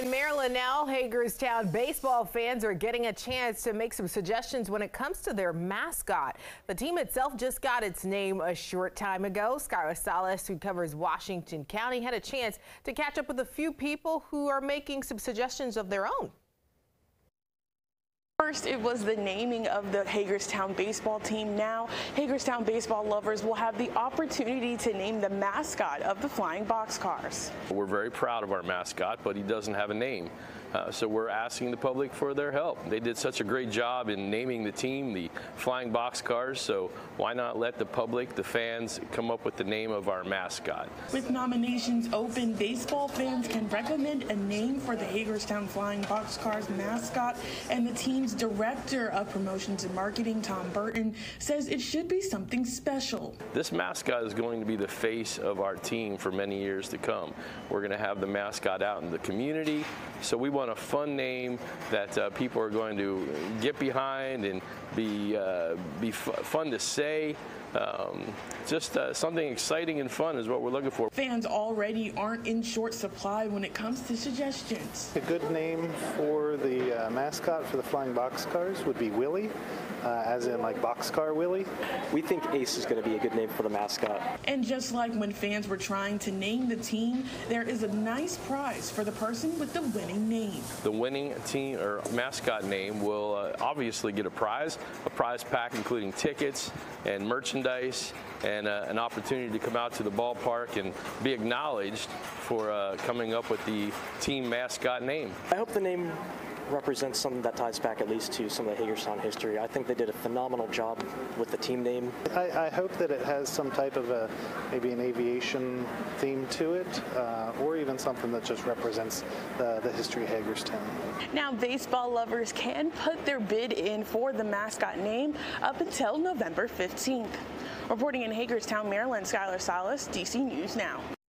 In Maryland now, Hagerstown baseball fans are getting a chance to make some suggestions when it comes to their mascot. The team itself just got its name a short time ago. Skylar Salas, who covers Washington County, had a chance to catch up with a few people who are making some suggestions of their own. First, it was the naming of the Hagerstown baseball team. Now, Hagerstown baseball lovers will have the opportunity to name the mascot of the Flying Boxcars. We're very proud of our mascot, but he doesn't have a name. Uh, so we're asking the public for their help. They did such a great job in naming the team, the Flying Boxcars, so why not let the public, the fans, come up with the name of our mascot? With nominations open, baseball fans can recommend a name for the Hagerstown Flying Boxcars mascot, and the team's director of promotions and marketing, Tom Burton, says it should be something special. This mascot is going to be the face of our team for many years to come. We're going to have the mascot out in the community, so we want want a fun name that uh, people are going to get behind and be, uh, be fun to say. Um, just uh, something exciting and fun is what we're looking for. Fans already aren't in short supply when it comes to suggestions. A good name for the uh, mascot for the Flying Boxcars would be Willie, uh, as in like Boxcar Willie. We think Ace is going to be a good name for the mascot. And just like when fans were trying to name the team, there is a nice prize for the person with the winning name. The winning team or mascot name will uh, obviously get a prize, a prize pack including tickets and merchandise merchandise and uh, an opportunity to come out to the ballpark and be acknowledged for uh, coming up with the team mascot name. I hope the name represents something that ties back at least to some of the Hagerstown history. I think they did a phenomenal job with the team name. I, I hope that it has some type of a maybe an aviation theme to it, uh, or even something that just represents the, the history of Hagerstown. Now, baseball lovers can put their bid in for the mascot name up until November 15th. Reporting in Hagerstown, Maryland, Skylar Salas, DC News Now.